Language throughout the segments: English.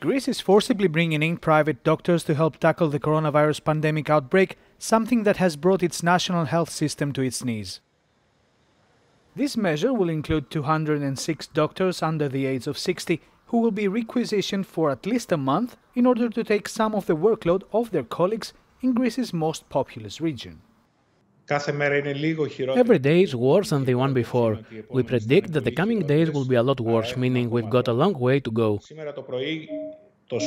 Greece is forcibly bringing in private doctors to help tackle the coronavirus pandemic outbreak, something that has brought its national health system to its knees. This measure will include 206 doctors under the age of 60 who will be requisitioned for at least a month in order to take some of the workload of their colleagues in Greece's most populous region. Every day is worse than the one before. We predict that the coming days will be a lot worse, meaning we've got a long way to go. This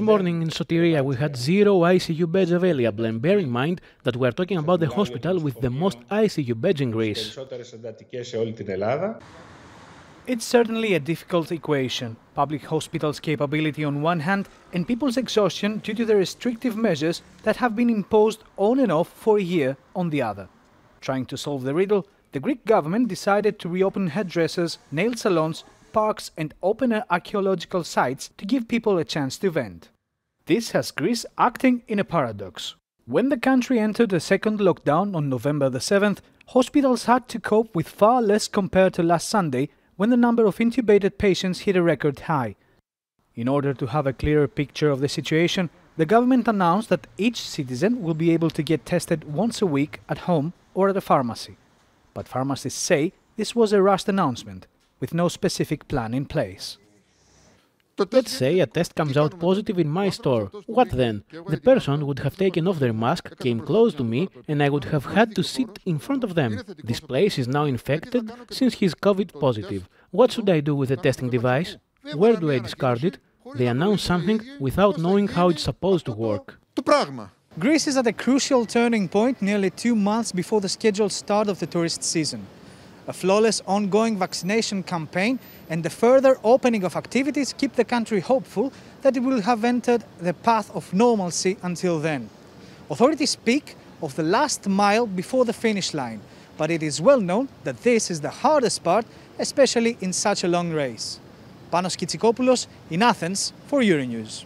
morning in Sotiria we had zero ICU beds available and bear in mind that we are talking about the hospital with the most ICU beds in Greece. It's certainly a difficult equation. Public hospitals' capability on one hand and people's exhaustion due to the restrictive measures that have been imposed on and off for a year on the other. Trying to solve the riddle, the Greek government decided to reopen hairdressers, nail salons, parks and open-air archaeological sites to give people a chance to vent. This has Greece acting in a paradox. When the country entered a second lockdown on November the 7th, hospitals had to cope with far less compared to last Sunday when the number of intubated patients hit a record high. In order to have a clearer picture of the situation, the government announced that each citizen will be able to get tested once a week at home or at a pharmacy. But pharmacists say this was a rushed announcement, with no specific plan in place. Let's say a test comes out positive in my store. What then? The person would have taken off their mask, came close to me, and I would have had to sit in front of them. This place is now infected since he's COVID positive. What should I do with the testing device? Where do I discard it? They announce something without knowing how it's supposed to work. Greece is at a crucial turning point nearly two months before the scheduled start of the tourist season a flawless ongoing vaccination campaign and the further opening of activities keep the country hopeful that it will have entered the path of normalcy until then. Authorities speak of the last mile before the finish line, but it is well known that this is the hardest part, especially in such a long race. Panos Kitsikopoulos in Athens for Euronews.